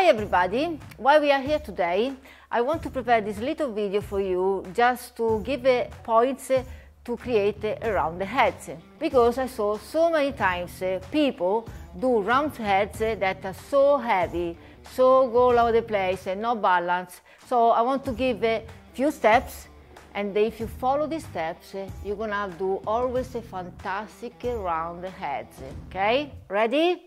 Hi everybody, while we are here today, I want to prepare this little video for you just to give points to create around the heads because I saw so many times eh, people do round heads that are so heavy, so go all over the place and no balance. So I want to give a few steps and if you follow these steps, eh, you're gonna do always a fantastic round heads, okay? Ready?